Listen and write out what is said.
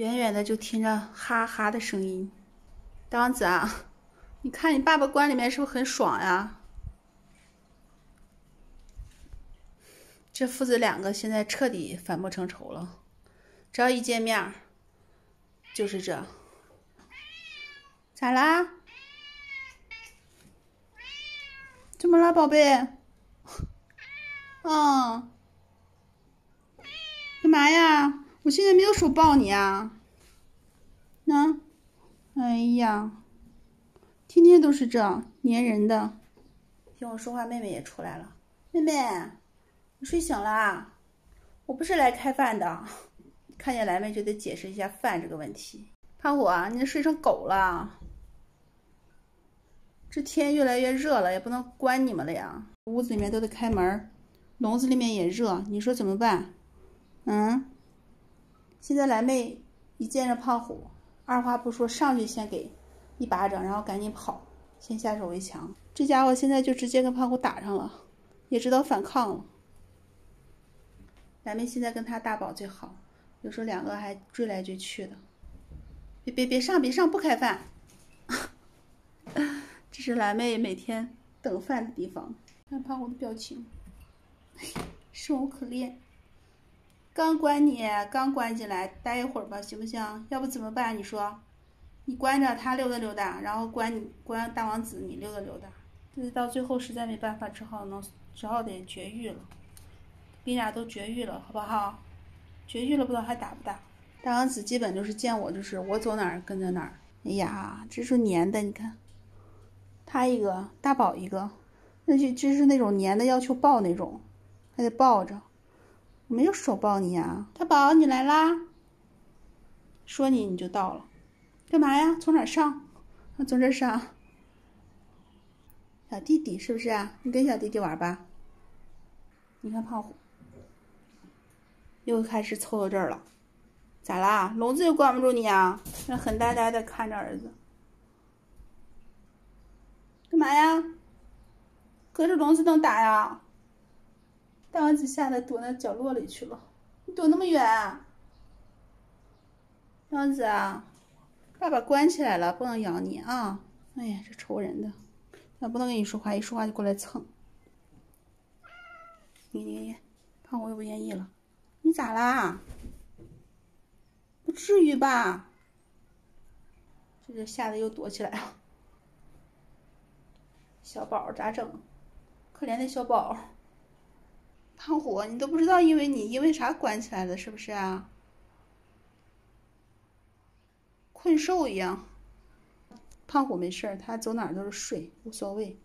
远远的就听着哈哈的声音。大王子啊，你看你爸爸关里面是不是很爽呀？这父子两个现在彻底反目成仇了，只要一见面就是这。咋啦？怎么了，宝贝？嗯，干嘛呀？我现在没有手抱你啊。那，哎呀，天天都是这粘人的。听我说话，妹妹也出来了。妹妹，你睡醒了？我不是来开饭的。看见来妹就得解释一下饭这个问题。胖虎啊，你睡成狗了。这天越来越热了，也不能关你们了呀。屋子里面都得开门，笼子里面也热，你说怎么办？嗯？现在蓝妹一见着胖虎，二话不说上去先给一巴掌，然后赶紧跑，先下手为强。这家伙现在就直接跟胖虎打上了，也知道反抗了。蓝妹现在跟他大宝最好，有时候两个还追来追去的。别别别上别上，不开饭。这是蓝妹每天等饭的地方。看胖虎的表情，生无可恋。刚关你，刚关进来，待一会儿吧，行不行？要不怎么办？你说，你关着他溜达溜达，然后关你关大王子，你溜达溜达。这到最后实在没办法，只好能只好得绝育了。你俩都绝育了，好不好？绝育了，不知道还打不打？大王子基本就是见我就是我走哪儿跟着哪儿。哎呀，这是粘的，你看。他一个大宝一个，那就就是那种黏的，要求抱那种，还得抱着。我没有手抱你呀，大宝，你来啦。说你你就到了，干嘛呀？从哪上？从这上。小弟弟是不是啊？你跟小弟弟玩吧。你看胖虎，又开始凑到这儿了，咋啦？笼子又关不住你啊？那很呆呆的看着儿子。干嘛呀？隔着笼子能打呀？大王子吓得躲那角落里去了。你躲那么远？大王子啊，爸爸关起来了，不能咬你啊！哎呀，这愁人的，那不能跟你说话，一说话就过来蹭。你你你，胖虎又不愿意了。你咋啦？不至于吧？这就吓得又躲起来了。小宝咋整？可怜的小宝，胖虎，你都不知道因为你因为啥关起来的，是不是啊？困兽一样。胖虎没事儿，他走哪都是睡，无所谓。